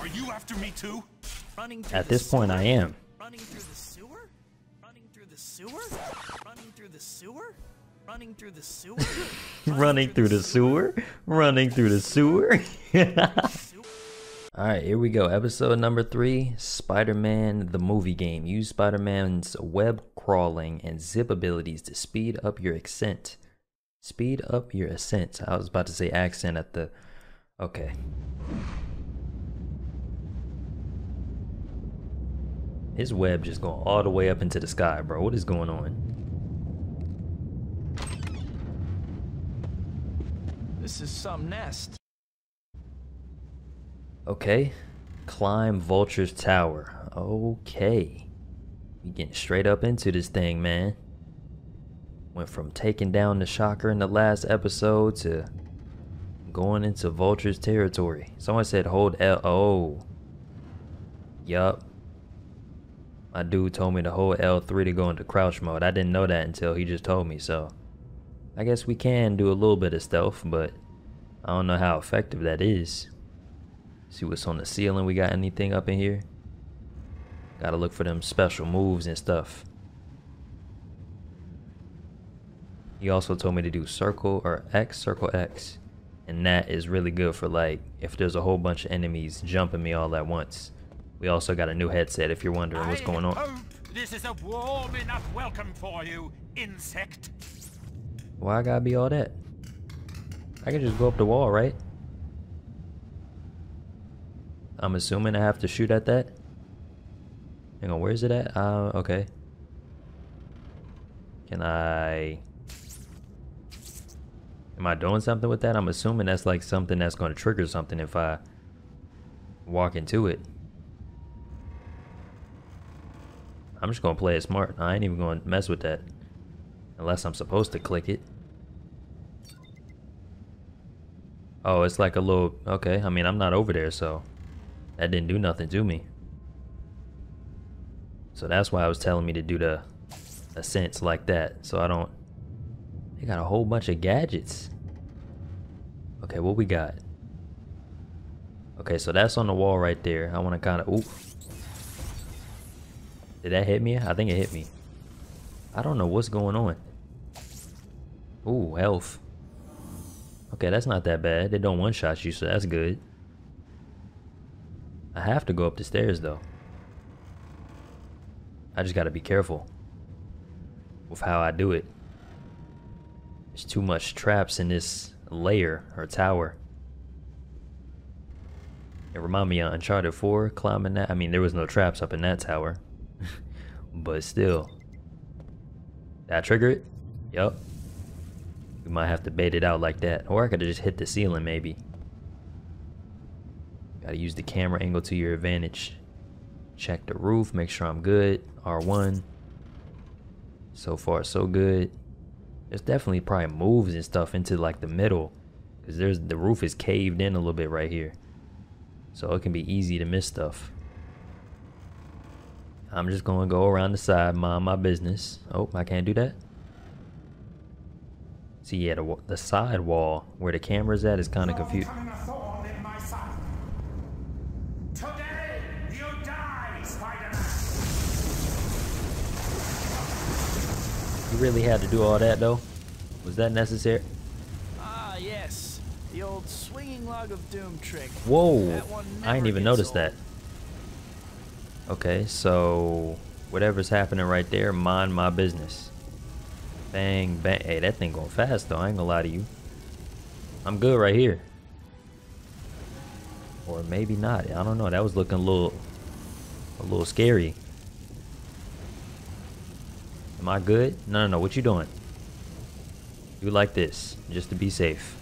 Are you after me too? Running through At the this point, I sewer? am. Running through the sewer? Running through the sewer? Running through the sewer? Running through the sewer? Running through the sewer? Running through the sewer? sewer? Alright, here we go. Episode number three Spider Man the movie game. Use Spider Man's web crawling and zip abilities to speed up your ascent. Speed up your ascent. I was about to say accent at the. Okay. His web just going all the way up into the sky, bro. What is going on? This is some nest. Okay. Climb Vulture's Tower. Okay. We getting straight up into this thing, man. Went from taking down the shocker in the last episode to going into Vulture's territory. Someone said hold L. Oh. Yup. My dude told me to hold L3 to go into crouch mode. I didn't know that until he just told me, so. I guess we can do a little bit of stealth, but I don't know how effective that is. See what's on the ceiling. We got anything up in here? Gotta look for them special moves and stuff. He also told me to do circle or X, circle X. And that is really good for like, if there's a whole bunch of enemies jumping me all at once. We also got a new headset if you're wondering what's going on. This is a warm enough welcome for you, insect. Why I gotta be all that? I can just go up the wall, right? I'm assuming I have to shoot at that. Hang on, where's it at? Uh, okay. Can I... Am I doing something with that? I'm assuming that's like something that's going to trigger something if I walk into it. I'm just to play it smart. I ain't even to mess with that. Unless I'm supposed to click it. Oh, it's like a little... Okay, I mean, I'm not over there, so... That didn't do nothing to me. So that's why I was telling me to do the ascents like that. So I don't... They got a whole bunch of gadgets. Okay, what we got? Okay, so that's on the wall right there. I want to kind of... Ooh. Did that hit me? I think it hit me. I don't know what's going on. Ooh, health. Okay, that's not that bad. They don't one-shot you, so that's good. I have to go up the stairs, though. I just gotta be careful with how I do it. There's too much traps in this layer or tower. It remind me of Uncharted 4 climbing that. I mean, there was no traps up in that tower. But still. I trigger it? Yup. We might have to bait it out like that. Or I could have just hit the ceiling maybe. Gotta use the camera angle to your advantage. Check the roof, make sure I'm good. R1. So far, so good. There's definitely probably moves and stuff into like the middle. Cause there's the roof is caved in a little bit right here. So it can be easy to miss stuff. I'm just gonna go around the side, mind my business. Oh, I can't do that. See, yeah, the, the side wall where the camera's at is kind of confused. Today, you die, Spider-Man. You really had to do all that though? Was that necessary? Ah, yes. The old swinging log of doom trick. Whoa! I ain't never even gets noticed old. that. Okay, so whatever's happening right there, mind my business. Bang, bang. Hey, that thing going fast though. I ain't gonna lie to you. I'm good right here. Or maybe not. I don't know. That was looking a little, a little scary. Am I good? No, no, no. What you doing? You like this, just to be safe.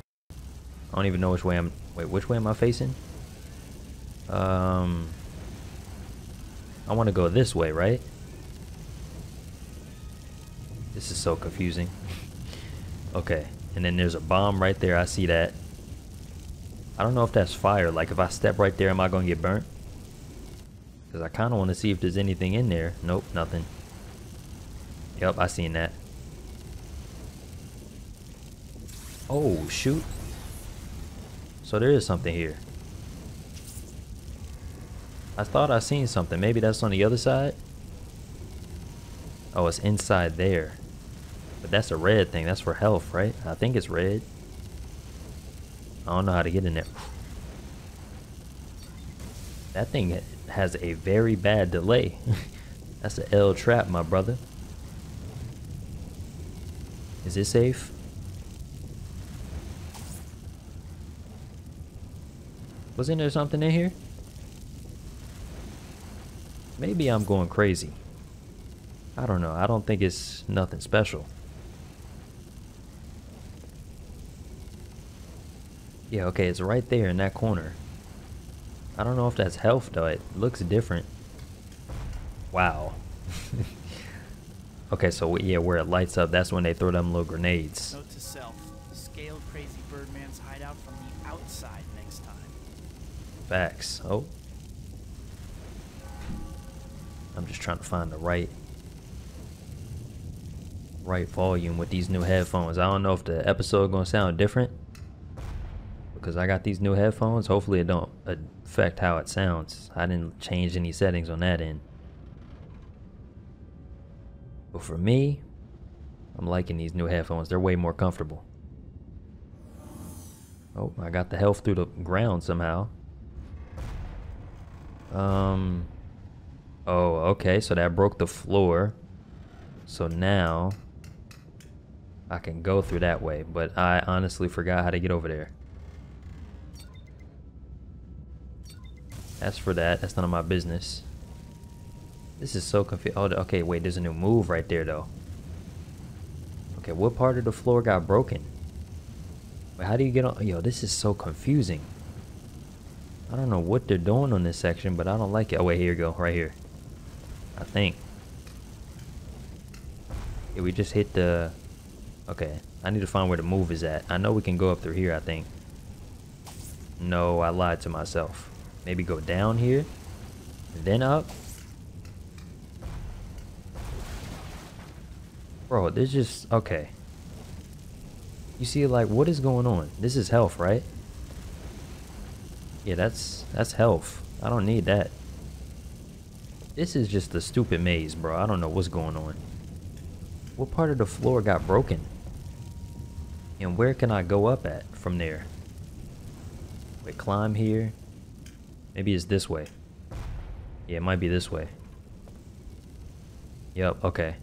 I don't even know which way I'm. Wait, which way am I facing? Um, I want to go this way, right? This is so confusing. okay, and then there's a bomb right there. I see that. I don't know if that's fire. Like, if I step right there, am I going to get burnt? Because I kind of want to see if there's anything in there. Nope, nothing. Yep, I seen that. Oh, shoot. So there is something here. I thought I seen something. Maybe that's on the other side? Oh, it's inside there. But that's a red thing. That's for health, right? I think it's red. I don't know how to get in there. That thing has a very bad delay. that's an L trap, my brother. Is it safe? Wasn't there something in here? Maybe I'm going crazy. I don't know. I don't think it's nothing special. Yeah, okay, it's right there in that corner. I don't know if that's health though. It looks different. Wow. okay, so yeah, where it lights up, that's when they throw them little grenades. Note to self: scale Crazy Birdman's hideout from the outside next time. Facts. Oh. I'm just trying to find the right right volume with these new headphones. I don't know if the episode gonna sound different because I got these new headphones. Hopefully it don't affect how it sounds. I didn't change any settings on that end. But for me, I'm liking these new headphones. They're way more comfortable. Oh, I got the health through the ground somehow. Um. Oh, okay. So that broke the floor. So now I can go through that way, but I honestly forgot how to get over there. As for that, that's none of my business. This is so confusing. Oh, okay, wait, there's a new move right there, though. Okay, what part of the floor got broken? Wait, how do you get on? Yo, this is so confusing. I don't know what they're doing on this section, but I don't like it. Oh, wait, here you go, right here. I think. Yeah, we just hit the... Okay, I need to find where the move is at. I know we can go up through here, I think. No, I lied to myself. Maybe go down here, then up. Bro, this just, okay. You see, like, what is going on? This is health, right? Yeah, that's, that's health. I don't need that. This is just a stupid maze, bro. I don't know what's going on. What part of the floor got broken? And where can I go up at from there? Wait, climb here. Maybe it's this way. Yeah, it might be this way. Yep, okay.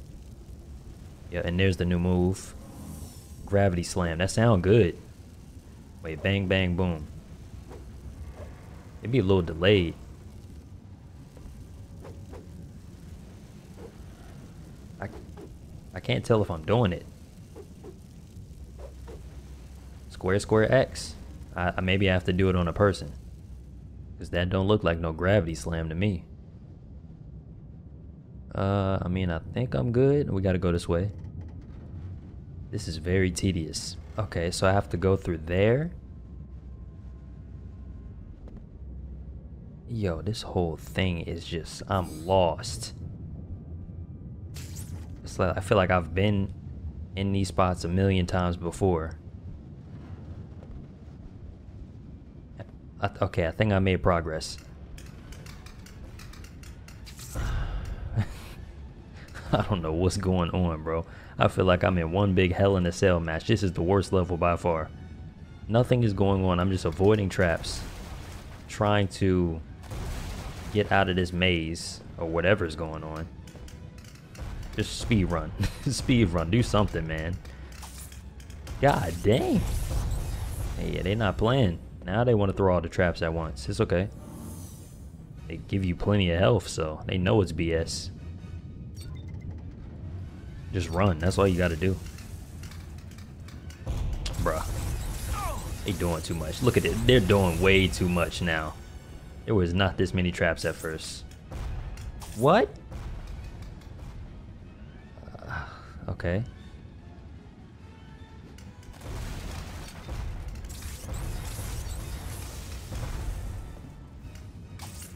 Yeah, and there's the new move. Gravity slam. That sound good. Wait, bang, bang, boom. It'd be a little delayed. I, I can't tell if I'm doing it. Square, square, X. I, I maybe I have to do it on a person. Because that don't look like no gravity slam to me. Uh, I mean, I think I'm good. We gotta go this way. This is very tedious. Okay, so I have to go through there. Yo, this whole thing is just, I'm lost. Like, I feel like I've been in these spots a million times before. I okay, I think I made progress. I don't know what's going on, bro. I feel like I'm in one big Hell in a Cell match. This is the worst level by far. Nothing is going on. I'm just avoiding traps. Trying to get out of this maze or whatever's going on. Just speed run. speed run. Do something, man. God dang. Hey, yeah, they not playing. Now they want to throw all the traps at once. It's okay. They give you plenty of health, so they know it's BS. Just run. That's all you got to do. Bruh. They doing too much. Look at it. They're doing way too much now. There was not this many traps at first. What? Okay.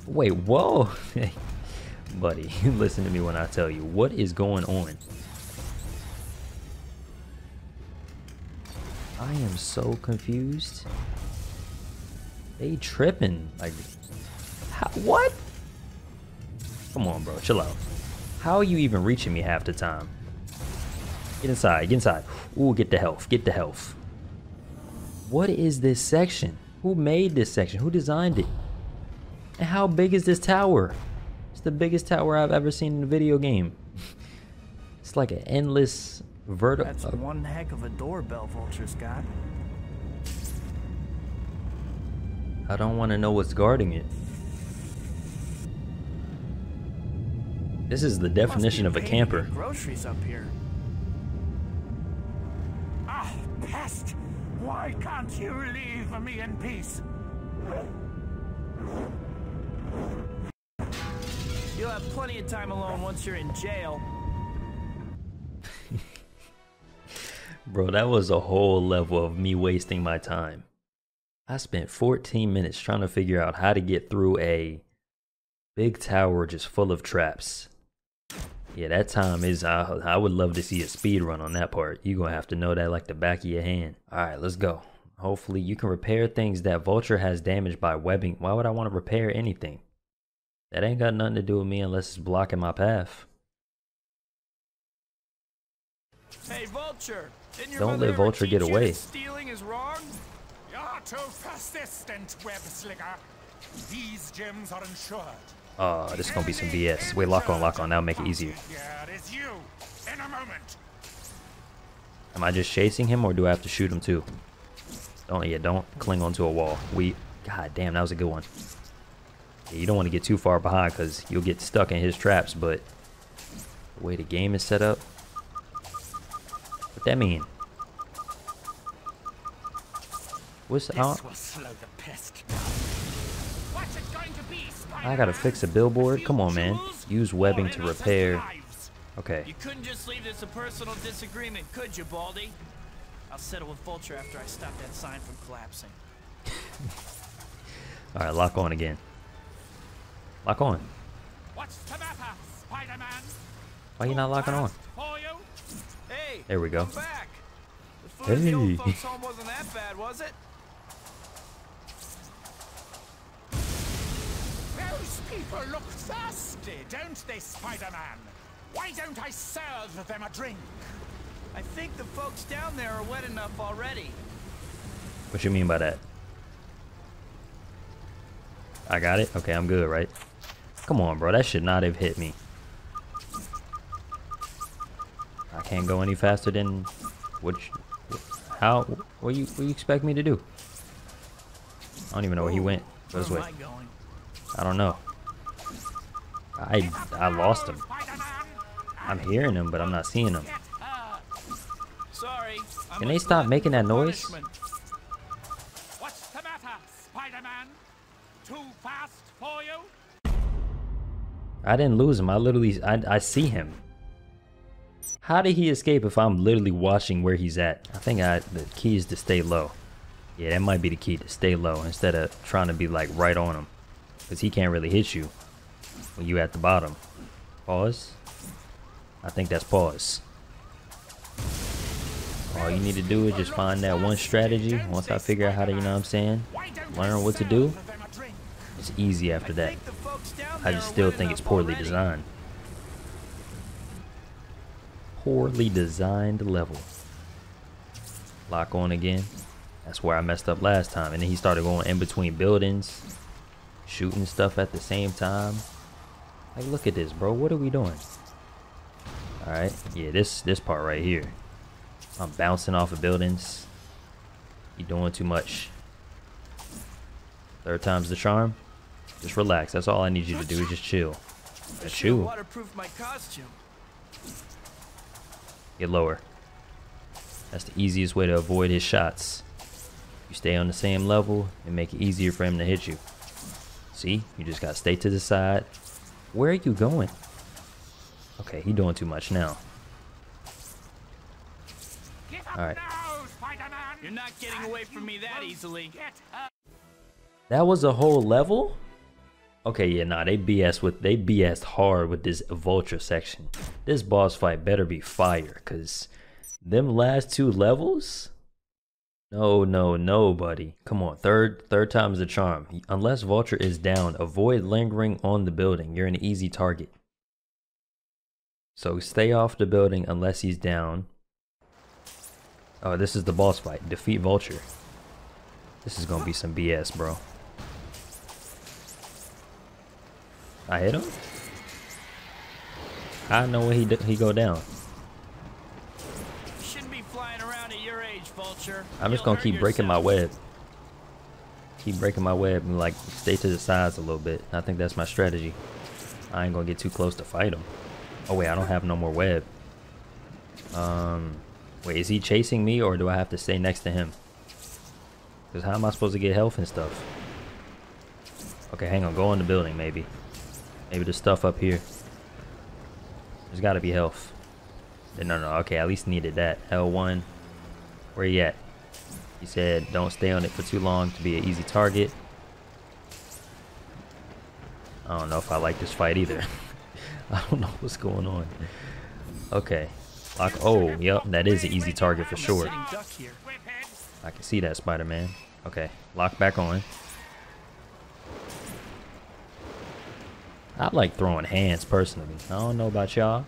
Wait, whoa. Buddy, listen to me when I tell you. What is going on? I am so confused. They tripping. Like, how, what? Come on, bro. Chill out. How are you even reaching me half the time? Get inside. Get inside. Ooh, get the health. Get the health. What is this section? Who made this section? Who designed it? And how big is this tower? It's the biggest tower I've ever seen in a video game. it's like an endless vertical. That's uh, one heck of a doorbell Vulture's got. I don't want to know what's guarding it. This is the definition of a camper. Groceries up here. Pest! Why can't you leave me in peace? You'll have plenty of time alone once you're in jail. Bro, that was a whole level of me wasting my time. I spent 14 minutes trying to figure out how to get through a big tower just full of traps. Yeah, that time is, I, I would love to see a speed run on that part. You're going to have to know that like the back of your hand. All right, let's go. Hopefully you can repair things that Vulture has damaged by webbing. Why would I want to repair anything? That ain't got nothing to do with me unless it's blocking my path. Hey, Vulture! Don't let Vulture get away. Stealing is wrong. You're too persistent, web slinger. These gems are insured. Oh, this is going to be some BS. Wait, lock on, lock on. That'll make it easier. Here is you. In a moment. Am I just chasing him or do I have to shoot him too? Don't yeah, don't cling onto a wall. We God damn, that was a good one. Yeah, you don't want to get too far behind because you'll get stuck in his traps, but the way the game is set up. What that mean? What's This I gotta fix a billboard? Come on man. Use webbing to repair. Okay. You couldn't just leave this a personal disagreement, could you, Baldy? I'll settle with Vulture after I stop that sign from collapsing. Alright, lock on again. Lock on. What's the matter, Spider-Man? Why you not locking on? You? Hey! There we go. I'm back! The food at the old Hey. folks' home wasn't that bad, was it? Those people look thirsty, don't they, Spider-Man? Why don't I serve them a drink? I think the folks down there are wet enough already. What you mean by that? I got it? Okay, I'm good, right? Come on, bro. That should not have hit me. I can't go any faster than... Which... How... What you, what you expect me to do? I don't even know where he went. Where This am way. I don't know. I I lost him. I'm hearing him, but I'm not seeing him. Sorry. Can they stop making that noise? What's the matter, Spider-Man? Too fast for you? I didn't lose him. I literally, I, I see him. How did he escape if I'm literally watching where he's at? I think I the key is to stay low. Yeah, that might be the key to stay low instead of trying to be like right on him. Because he can't really hit you when you at the bottom. Pause. I think that's pause. All you need to do is just find that one strategy. Once I figure out how to, you know what I'm saying, learn what to do, it's easy after that. I just still think it's poorly designed. Poorly designed level. Lock on again. That's where I messed up last time. And then he started going in between buildings, shooting stuff at the same time. Like, look at this, bro. What are we doing? All right. Yeah, this this part right here. I'm bouncing off of buildings. You're doing too much. Third time's the charm. Just relax. That's all I need you to do is just chill. Chill. waterproofed my costume. Get lower. That's the easiest way to avoid his shots. You stay on the same level and make it easier for him to hit you. See? You just gotta stay to the side. Where are you going? Okay, he doing too much now. All right. You're not getting away from me that easily. That was a whole level? Okay, yeah, nah, they BS with they BS hard with this vulture section. This boss fight better be fire, cause them last two levels, No, no, no, buddy. Come on. Third third time's the charm. Unless Vulture is down, avoid lingering on the building. You're an easy target. So stay off the building unless he's down. Oh, this is the boss fight. Defeat Vulture. This is gonna be some BS, bro. I hit him? I know when he he go down. I'm just gonna keep breaking my web. Keep breaking my web and like stay to the sides a little bit. I think that's my strategy. I ain't gonna get too close to fight him. Oh wait, I don't have no more web. Um, wait, is he chasing me or do I have to stay next to him? Cause how am I supposed to get health and stuff? Okay, hang on. Go in the building, maybe. Maybe the stuff up here. There's got to be health. No, no, okay. At least needed that. L1. Where you at? He said, don't stay on it for too long to be an easy target. I don't know if I like this fight either. I don't know what's going on. Okay. Lock. Oh, yep. That is an easy target for sure. I can see that, Spider-Man. Okay. Lock back on. I like throwing hands personally. I don't know about y'all.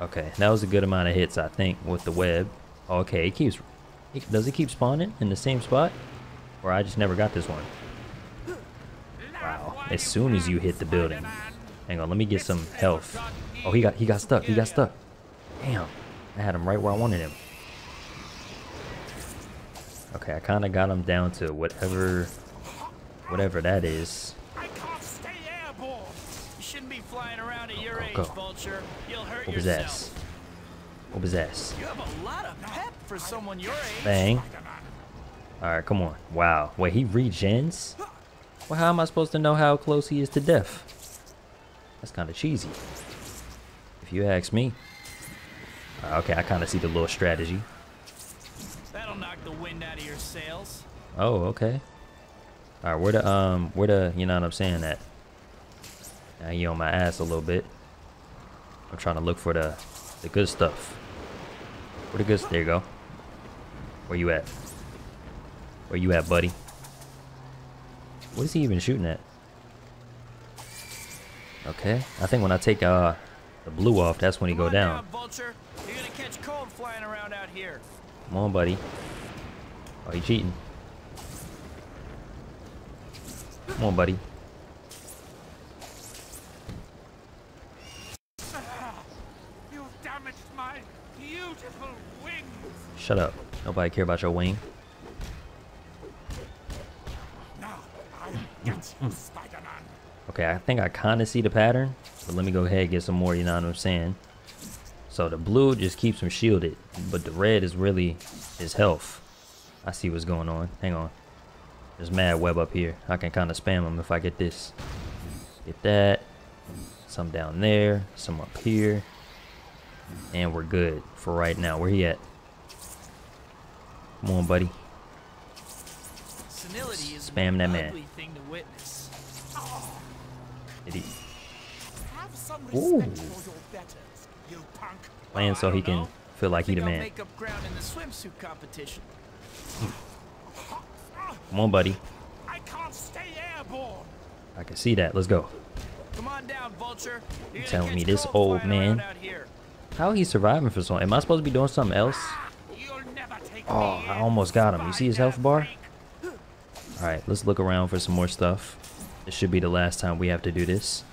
Okay, that was a good amount of hits, I think, with the web. Okay, it keeps... It, does it keep spawning in the same spot? Or I just never got this one? Wow, as soon as you hit the building. Hang on, let me get some health. Oh, he got he got stuck. He got stuck. Damn, I had him right where I wanted him. Okay, I kind of got him down to whatever, whatever that is. I can't stay airborne. You shouldn't be flying around at your Go, age, go. You'll hurt Whoop his yourself. ass. Whoop his ass. You have a lot of pep for someone your age. Bang. All right, come on. Wow. Wait, he regens? Well, how am I supposed to know how close he is to death? That's kind of cheesy. If you ask me. Uh, okay, I kind of see the little strategy. That'll knock the wind out of your sails. Oh, okay. All right, where the um, where the you know what I'm saying that? Now you on my ass a little bit. I'm trying to look for the the good stuff. Where the good? There you go. Where you at? Where you at, buddy? What is he even shooting at? Okay, I think when I take uh the blue off, that's when he Come go down. You're catch cold flying around out here. Come on, buddy. Oh, you cheating. Come on, buddy. You've damaged my beautiful wings. Shut up. Nobody care about your wing. Okay, I think I kind of see the pattern, but let me go ahead and get some more, you know what I'm saying? So the blue just keeps him shielded, but the red is really his health. I see what's going on. Hang on. There's mad web up here. I can kind of spam him if I get this. Get that. Some down there. Some up here. And we're good for right now. Where he at? Come on, buddy. Spam that man. ugly thing to witness. Did Have some Ooh. respect for your punk. land Oh, so he can feel like he Think the man? make up ground in the swimsuit competition. Come on, buddy. I can't stay airborne. I can see that. Let's go. Come on down, Vulture. You're telling me this old man-. How he surviving for so long? Am I supposed to be doing something else? Oh, I almost got him. You see his health bar? Alright, let's look around for some more stuff. This should be the last time we have to do this.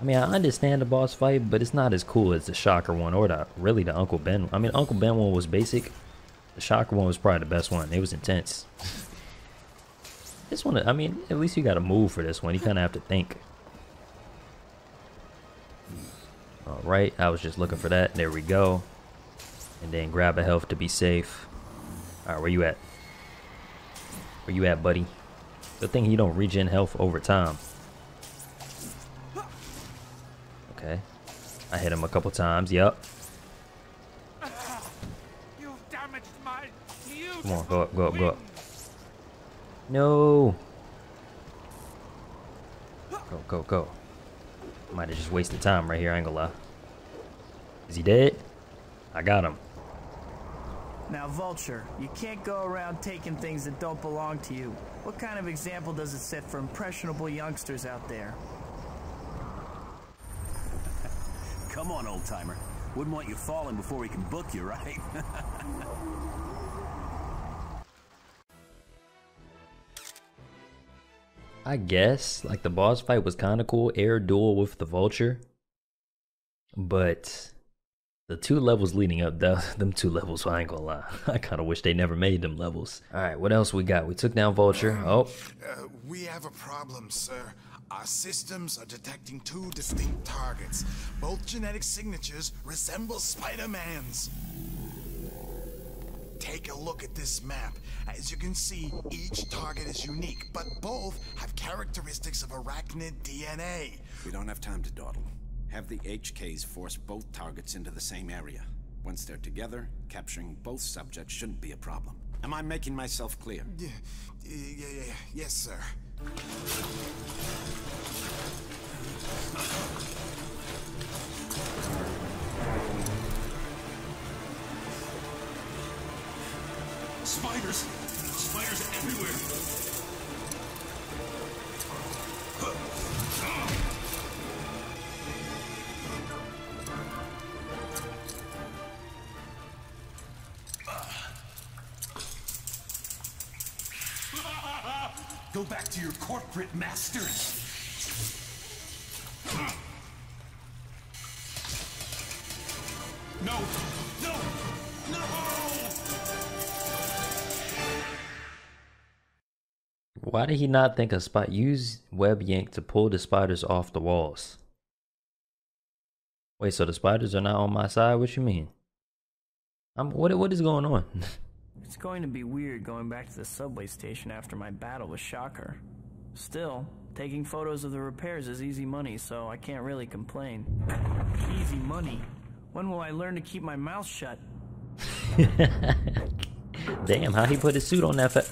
I mean, I understand the boss fight, but it's not as cool as the Shocker one or the really the Uncle Ben. One. I mean, Uncle Ben one was basic. The Shocker one was probably the best one. It was intense. This one, I mean, at least you got to move for this one. You kind of have to think. All right, I was just looking for that. There we go. And then grab a health to be safe. All right, where you at? Where you at, buddy? Good thing you don't regen health over time. Okay. I hit him a couple times. Yep. You've damaged my beautiful Come on, go up, go up, go up. No. Go, go, go. Might have just wasted time right here. I ain't gonna lie. Is he dead? I got him. Now, Vulture, you can't go around taking things that don't belong to you. What kind of example does it set for impressionable youngsters out there? Come on, old timer. Wouldn't want you falling before we can book you, right? I guess like the boss fight was kind of cool, air duel with the vulture, but the two levels leading up, the, them two levels, I ain't gonna lie. I kind of wish they never made them levels. All right, what else we got? We took down vulture. Oh, Uh, we have a problem, sir. Our systems are detecting two distinct targets. Both genetic signatures resemble Spider-Man's. Take a look at this map. As you can see, each target is unique, but both have characteristics of arachnid DNA. we don't have time to dawdle. Have the HKs force both targets into the same area. Once they're together, capturing both subjects shouldn't be a problem. Am I making myself clear? Yeah, yeah, yeah, yes, sir. Spiders! Spiders everywhere! Corporate masters! No! No! No! why did he not think a spot? Use web yank to pull the spiders off the walls. Wait, so the spiders are not on my side? What you mean? I'm what? What is going on? It's going to be weird going back to the subway station after my battle with Shocker. Still, taking photos of the repairs is easy money, so I can't really complain. Easy money? When will I learn to keep my mouth shut? Damn, how he put his suit on that fa-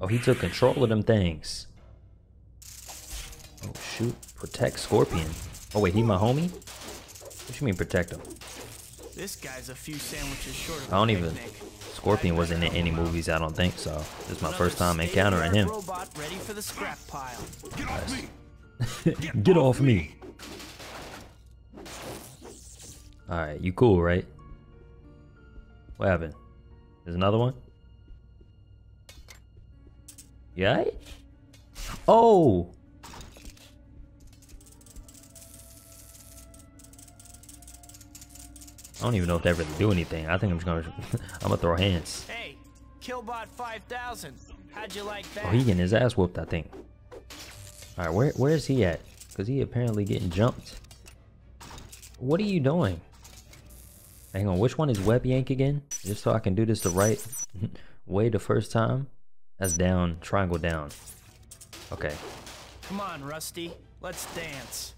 Oh, he took control of them things. Oh shoot, protect Scorpion. Oh wait, he my homie? What you mean protect him? This guy's a few sandwiches short of I don't even. Scorpion wasn't in any movies, I don't think so. This is my Another first time encountering him. state-of-the-art Robot ready for the scrap pile. Get off me! Get off me. Alright, you cool, right? What happened? There's another one? You alright? Oh! I don't even know if that really do anything. I think I'm just gonna I'm gonna throw hands. Hey, Killbot 5000. How'd you like that? Oh, he getting his ass whooped, I think. Alright, where where is he at? Cause he apparently getting jumped. What are you doing? Hang on, which one is web yank again? Just so I can do this the right way the first time. That's down, triangle down. Okay. Come on, Rusty. Let's dance.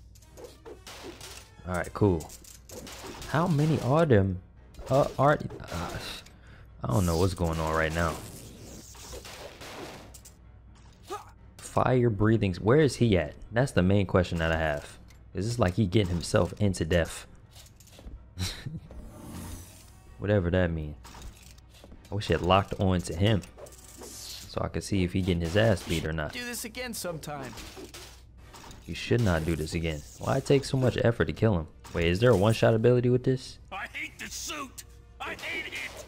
Alright, cool. How many are them? Uh, are uh, I don't know what's going on right now. Fire breathings. Where is he at? That's the main question that I have. Is this like he getting himself into death? Whatever that means. I wish it locked on to him. So I could see if he getting his ass beat or not. Do this again sometime. You should not do this again. Why take so much effort to kill him? Wait, is there a one-shot ability with this? I hate the suit! I hate it!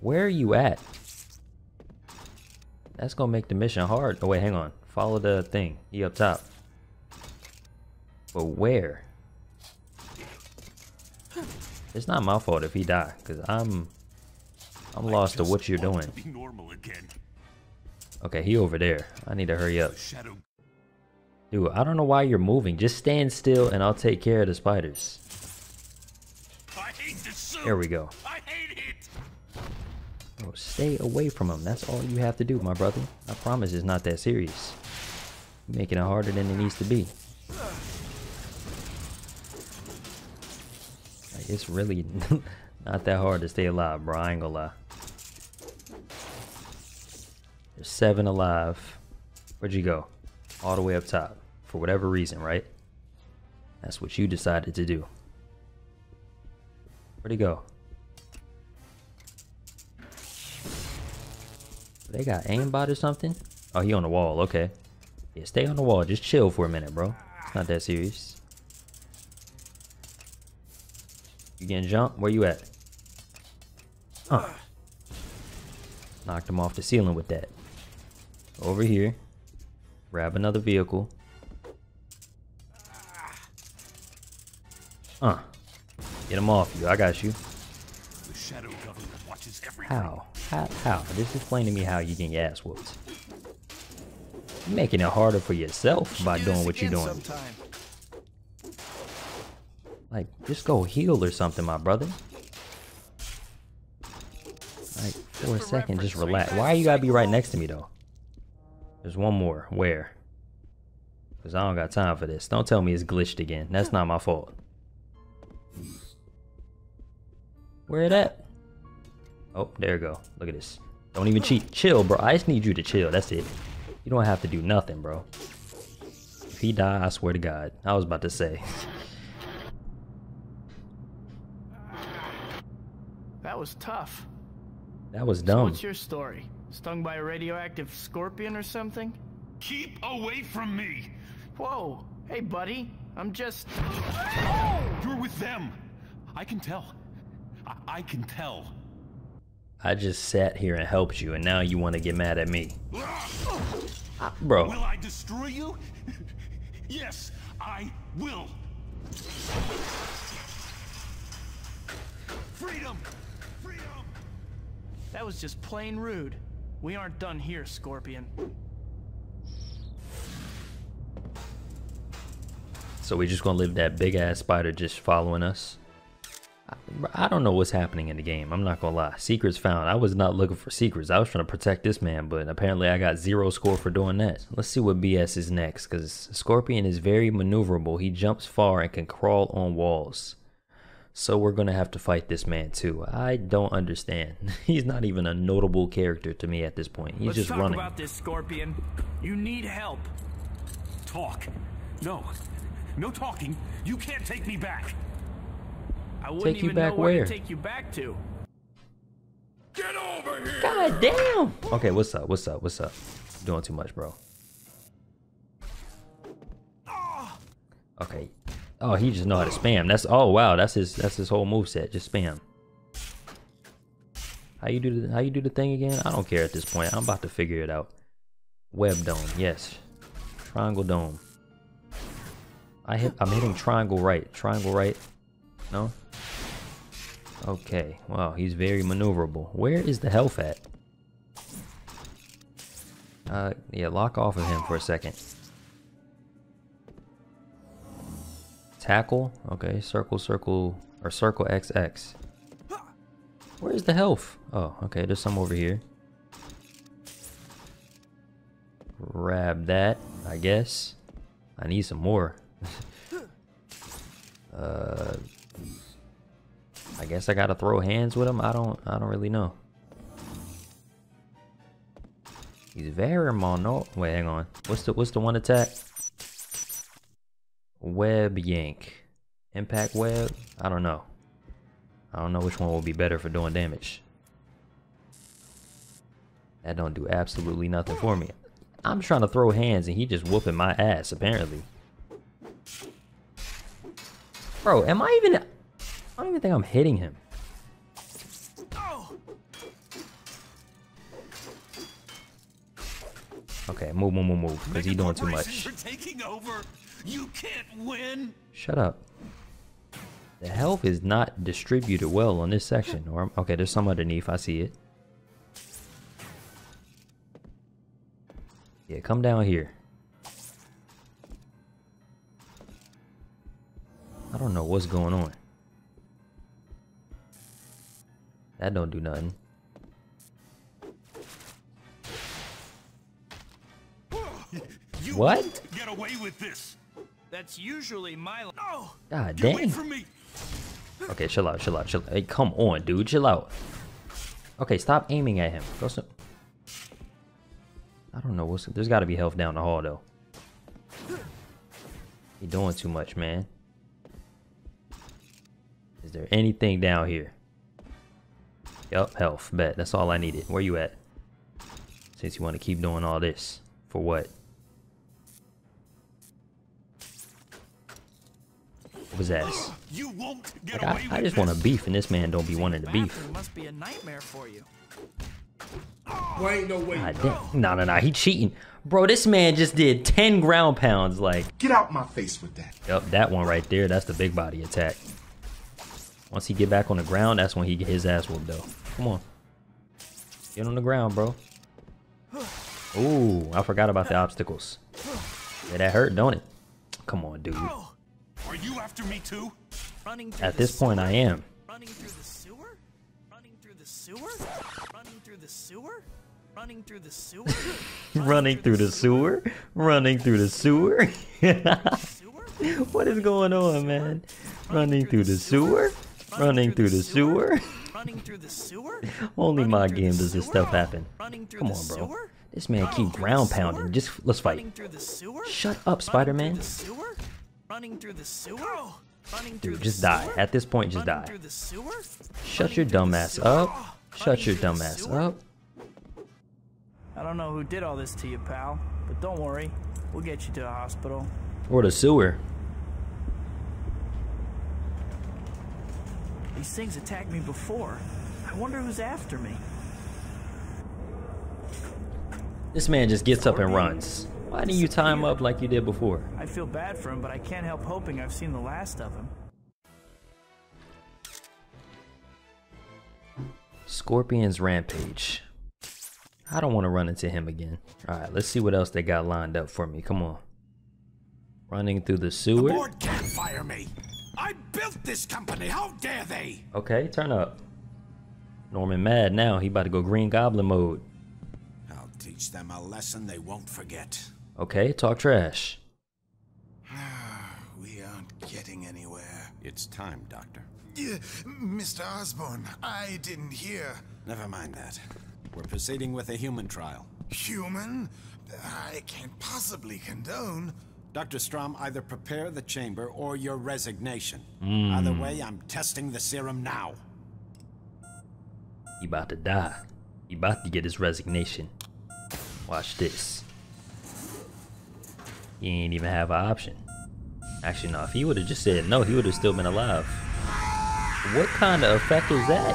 Where are you at? That's gonna make the mission hard. Oh wait, hang on. Follow the thing. He up top. But where? It's not my fault if he die, cause I'm I'm lost to what you're doing. Be normal again. Okay, he over there. I need to hurry up. Dude, I don't know why you're moving. Just stand still and I'll take care of the spiders. I hate the suit! There we go. I hate it! Oh, stay away from him. That's all you have to do, my brother. I promise it's not that serious. You're making it harder than it needs to be. Like, it's really not that hard to stay alive, bro. I ain't gonna lie. There's seven alive. Where'd you go? All the way up top. For whatever reason, right? That's what you decided to do. Where'd he go? They got aimbot or something? Oh, he on the wall. Okay. Yeah, stay on the wall. Just chill for a minute, bro. It's not that serious. You getting jump? Where you at? Huh. Knocked him off the ceiling with that. Over here. Grab another vehicle. Huh. Get him off you. I got you. The shadow government watches. How? How? How? Just explain to me how you get your ass whooped. You're making it harder for yourself by doing what you're doing. sometime. Like, just go heal or something, my brother. Like, for a second, just relax. Why you gotta be right next to me, though? There's one more. Where? Because I don't got time for this. Don't tell me it's glitched again. That's not my fault. Where it at? Oh, there you go. Look at this. Don't even cheat. Chill, bro. I just need you to chill. That's it. You don't have to do nothing, bro. If he die, I swear to God. I was about to say. That was tough. That was So dumb. what's your story? Stung by a radioactive scorpion or something? Keep away from me! Whoa! Hey, buddy. I'm just. You're with them! I can tell. I, I can tell. I just sat here and helped you, and now you want to get mad at me. Ah, Bro, Will I destroy you? yes, I will. Freedom! Freedom! That was just plain rude. We aren't done here, Scorpion. so we just gonna leave that big ass spider just following us? I, don't know what's happening in the game. I'm not gonna lie. Secrets found. I was not looking for secrets. I was trying to protect this man, but apparently I got zero score for doing that. Let's see what BS is next, because Scorpion is very maneuverable. He jumps far and can crawl on walls. So we're gonna have to fight this man too. I don't understand. He's not even a notable character to me at this point. He's Let's just talk running. about this, Scorpion. You need help. Talk. No. No talking. You can't take me back. I wouldn't Take you even back know where where? to take you back to. Get over here! God damn. Okay, what's up? What's up? What's up? Doing too much, bro. Ah! Okay. Oh, he just know how to spam. That's oh wow. That's his. That's his whole move set. Just spam. How you do the How you do the thing again? I don't care at this point. I'm about to figure it out. Web dome. Yes. Triangle dome. I hit. I'm hitting triangle right. Triangle right. No. Okay. Wow. He's very maneuverable. Where is the health at? Uh, yeah. Lock off of him for a second. Tackle. Okay. Circle, circle, or circle XX. Where's the health? Oh, okay. There's some over here. Grab that, I guess. I need some more. uh, I guess I gotta throw hands with him. I don't. I don't really know. He's very mono. Wait, hang on. What's the What's the one attack? Web yank. Impact web. I don't know. I don't know which one will be better for doing damage. That don't do absolutely nothing for me. I'm trying to throw hands and he just whooping my ass apparently. Bro, am I even I don't even think I'm hitting him. Okay, move, move, move, move, because he's doing too much. Corporations are taking over. You can't win. Shut up. The health is not distributed well on this section. Or okay, there's some underneath. I see it. Yeah, come down here. I don't know what's going on. That don't do nothing. You What? get away with this. That's usually my. No! God Get away dang. from me. Okay, chill out, chill out, chill out. Hey, come on, dude, chill out. Okay, stop aiming at him. Go some. I don't know what's. There's got to be health down the hall though. You're doing too much, man. Is there anything down here? Yup, health. Bet. That's all I needed. Where you at? Since you want to keep doing all this. For what? What was that? Oh, you won't get Like, away I, I just want to this. beef, and this man don't be wanting to beef. Bathroom must be a nightmare for you. Well, ain't no way. God damn. No, no, no. He cheating. Bro, this man just did 10 ground pounds. Like, Get out my face with that. Yep, that one right there, that's the big body attack. Once he get back on the ground, that's when he get his ass whooped though. Come on. Get on the ground, bro. Ooh, I forgot about the obstacles. Yeah, that hurt, don't it? Come on, dude. Are you after me too? Running through At the this point, I sewer? am. Running through the sewer? Running through the sewer? Running through the sewer? Running through the sewer? Running through the sewer? Running through the sewer? sewer? what is going on, man? Running through the sewer? Running through the sewer? Running through the sewer? Only Running my through game the does this sewer? stuff happen. Running through Come the on, bro. sewer? This man keep Through the ground sewer? pounding. Just let's fight. Running through the sewer? Shut up, Running Spider-Man. Through the sewer? Running through the sewer? Running Dude, just die. sewer? At this point, just Running die. through the sewer? Shut Running your through dumb ass sewer? up. Shut your through dumb ass sewer? up. I don't know who did all this to you, pal, but don't worry. We'll get you to a hospital. Or the sewer. These things attacked me before. I wonder who's after me. This man just gets up and runs. Why didn't you tie him up like you did before? I feel bad for him, but I can't help hoping I've seen the last of him. Scorpion's Rampage. I don't want to run into him again. Alright, let's see what else they got lined up for me. Come on. Running through the sewer. The sewer. board can't fire me. I built this company. How dare they? Okay, turn up. Norman mad now. He about to go Green Goblin mode. I'll teach them a lesson they won't forget. Okay, talk trash. We aren't getting anywhere. It's time, Doctor. Yeah, Mr. Osborn, I didn't hear. Never mind that. We're proceeding with a human trial. Human? I can't possibly condone. Dr. Stromm, either prepare the chamber or your resignation. Hmm. Either way, I'm testing the serum now. He about to die. He about to get his resignation. Watch this. He ain't even have an option. Actually, no. If he would have just said no, he would have still been alive. What kind of effect was that?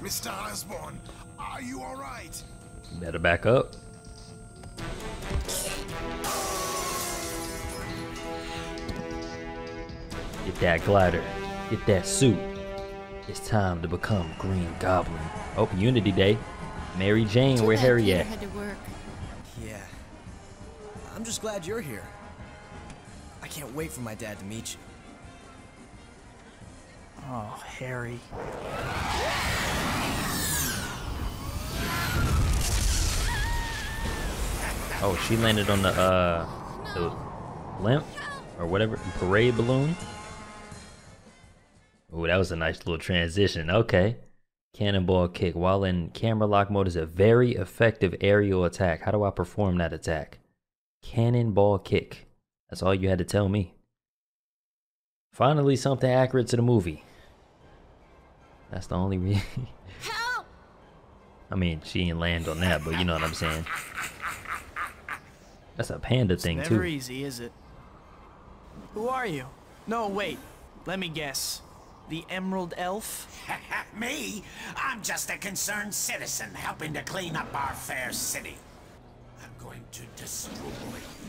Mr. Osborn, are you alright? Better back up. Get that glider. Get that suit. It's time to become Green Goblin. Oh, Unity Day. Mary Jane, Too where Harry Peter at? I'm just glad you're here. I can't wait for my dad to meet you. Oh, Harry. Oh, she landed on the uh the limp or whatever parade balloon. Oh, that was a nice little transition. Okay. Cannonball kick. While in camera lock mode is a very effective aerial attack. How do I perform that attack? Cannonball kick. That's all you had to tell me. Finally, something accurate to the movie. That's the only reason. Help! I mean, she didn't land on that, but you know what I'm saying. That's a panda thing Never too. easy, is it? Who are you? No, wait. Let me guess. The Emerald Elf? Me? I'm just a concerned citizen helping to clean up our fair city. I'm going to destroy.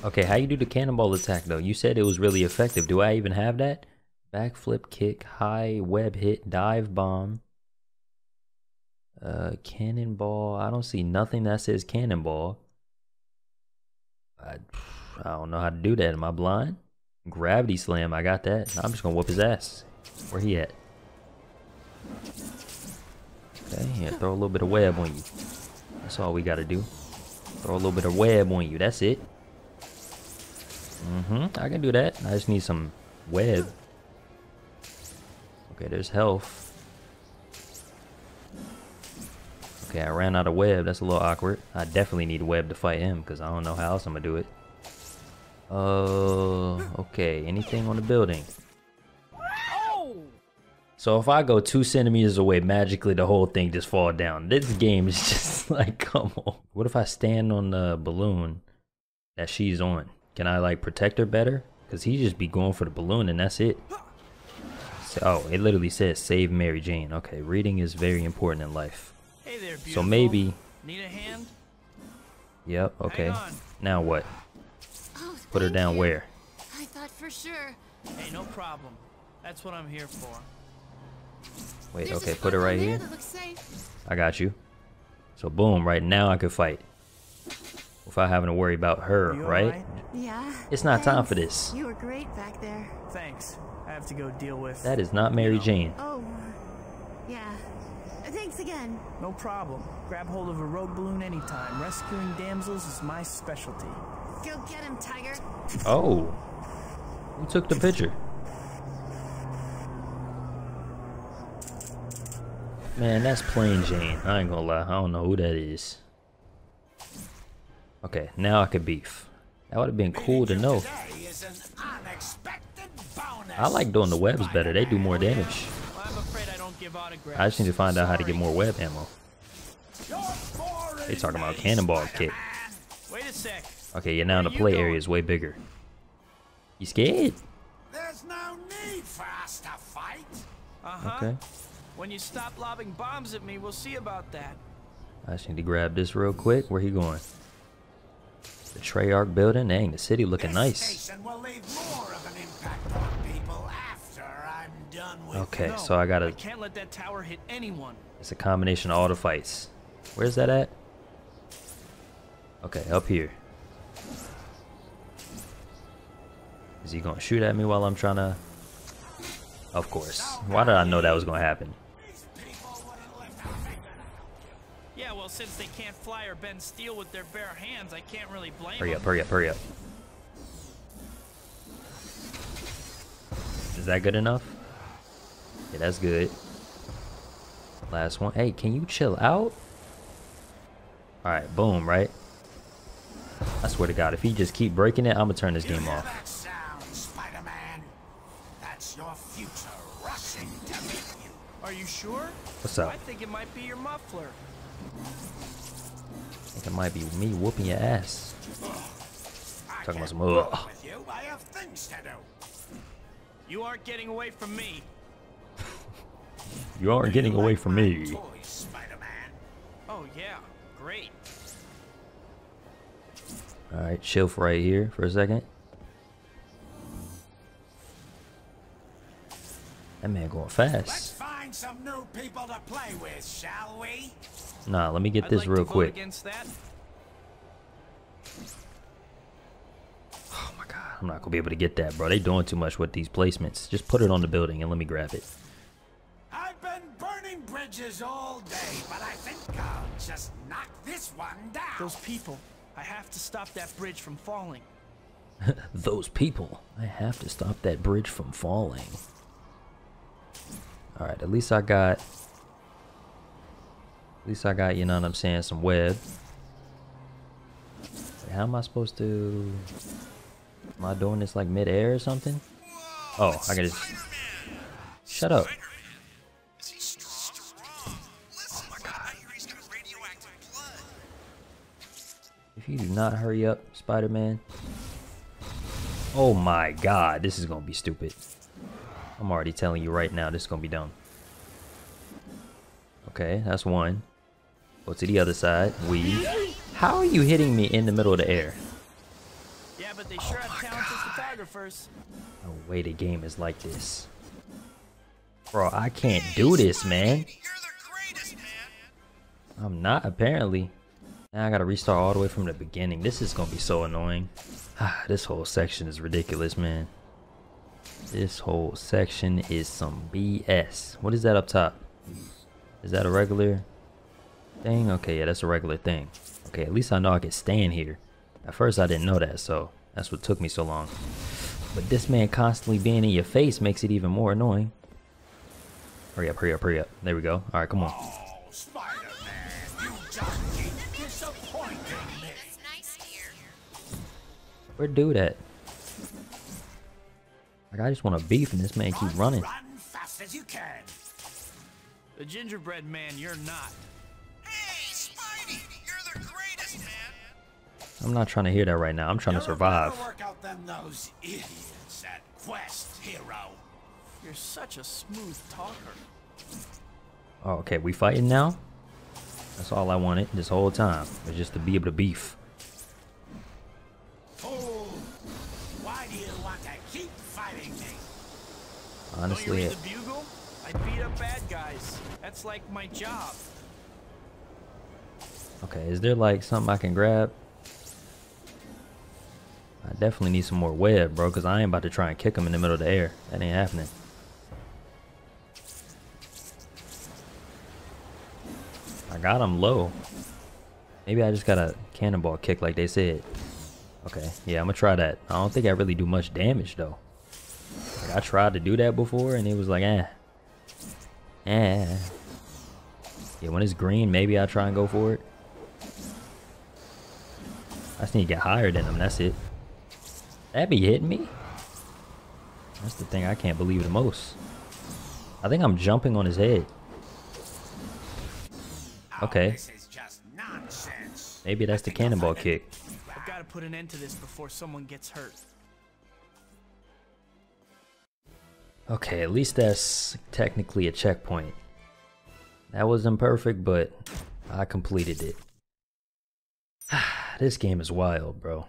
Okay, how you do the cannonball attack though? You said it was really effective. Do I even have that? Backflip kick, high web hit, dive bomb. Uh, cannonball. I don't see nothing that says cannonball. I, I don't know how to do that. Am I blind? Gravity slam. I got that. I'm just gonna whoop his ass. Where he at? Okay, yeah, throw a little bit of web on you. That's all we gotta do. Throw a little bit of web on you. That's it. Mm-hmm. I can do that. I just need some web. Okay, there's health. Okay, I ran out of web. That's a little awkward. I definitely need web to fight him because I don't know how else I'm gonna do it. Uh, okay. Anything on the building? So if I go two centimeters away, magically the whole thing just fall down. This game is just like, come on. What if I stand on the balloon that she's on? Can I like protect her better? Cause he just be going for the balloon and that's it. So, oh, it literally says save Mary Jane. Okay, reading is very important in life. Hey there, beautiful. So maybe, Need a hand? yep, okay. Now what? Oh, Put her down you. where? I thought for sure. Hey, no problem. That's what I'm here for. Wait, There's okay, put it right here. that looks safe. I got you. So boom, right now I could fight. Without having to worry about her, You right? Yeah. It's not time for this. You were great back there. Thanks. I have to go deal with. That is not Mary Jane. Oh, yeah. Thanks again. No problem. Grab hold of a rogue balloon anytime. Rescuing damsels is my specialty. Go get him, Tiger. Oh. Who took the picture? Man, that's plain Jane. I ain't gonna lie. I don't know who that is. Okay, now I could beef. That would have been cool to know. Today is an unexpected bonus. I like doing the webs better. They do more damage. I'm afraid I don't give autographs. I just need to find out how to get more web ammo. They talking about cannonball kick. Wait a sec. Okay, yeah, now the play area is way bigger. You scared? There's no need for us to fight. Uh-huh. Okay. When you stop lobbing bombs at me, we'll see about that. I just need to grab this real quick. Where he going? The Treyarch building? Dang, the city looking This nice. will leave more of an impact on people after I'm done with Okay, No, so I gotta... I can't let that tower hit anyone. It's a combination of all the fights. Where's that at? Okay, up here. Is he gonna shoot at me while I'm trying to... Of course. Why did I know that was gonna happen? Since they can't fly or bend steel with their bare hands, I can't really blame Hurry them. up, hurry up, hurry up. Is that good enough? Yeah, that's good. Last one. Hey, can you chill out? Alright, boom, right? I swear to God, if he just keep breaking it, I'm gonna turn this You game off. that sound, Spider-Man? That's your future rushing to meet you. Are you sure? What's up? I think it might be your muffler. I think it might be me whooping your ass. Talking about some, ugh. you. I have things to do. You aren't getting away from me. You aren't getting away from me. Toys, Oh, yeah. Great. Alright, chill for right here for a second. That man going Let's fast. find some new people to play with, shall we? Nah, let me get I'd this like real quick. Oh my god, I'm not gonna be able to get that, bro. They doing too much with these placements. Just put it on the building and let me grab it. I've been burning bridges all day, but I think I'll just knock this one down. Those people. I have to stop that bridge from falling. Those people. I have to stop that bridge from falling. Alright, at least I got... Least I got, you know what I'm saying, some web. Wait, how am I supposed to... Am I doing this like mid-air or something? Oh, I can just... Shut up. If you do not hurry up, Spider-Man. Oh my god, this is gonna be stupid. I'm already telling you right now, this is gonna be dumb. Okay, that's one. Go to the other side. Weave. How are you hitting me in the middle of the air? Yeah, but they sure Oh have talented photographers. No way the game is like this. Bro, I can't do this, man. I'm not, apparently. Now I gotta restart all the way from the beginning. This is gonna be so annoying. Ah, this whole section is ridiculous, man. This whole section is some BS. What is that up top? Is that a regular thing? Okay, yeah, that's a regular thing. Okay, at least I know I can stand here. At first I didn't know that, so that's what took me so long. But this man constantly being in your face makes it even more annoying. Hurry up, hurry up, hurry up. There we go. Alright, come on. Oh, Spider-Man, you just keep disappointing me. Where dude at? Like I just want to beef and this man keep running. Run fast as you can. The gingerbread man, you're not. I'm not trying to hear that right now. I'm trying to You're a survive. better workout than those idiots at Quest, hero. You're such a smooth talker. Oh, okay, we fighting now? That's all I wanted this whole time. Was just to be able to beef. Fool! Why do you want to keep fighting me? Honestly, read the Bugle? I beat up bad guys. That's like my job. okay, is there like something I can grab? I definitely need some more web, bro, because I ain't about to try and kick him in the middle of the air. That ain't happening. I got him low. Maybe I just got a cannonball kick like they said. Okay, yeah, I'm gonna try that. I don't think I really do much damage though. Like, I tried to do that before and it was like, eh. Eh. Yeah, when it's green, maybe I'll try and go for it. I just need to get higher than him, that's it. That be hitting me? That's the thing I can't believe the most. I think I'm jumping on his head. Okay. This is just nonsense. Maybe that's the cannonball kick. I've got to put an end to this before someone gets hurt. Okay, at least that's technically a checkpoint. That wasn't perfect, but I completed it. this game is wild, bro.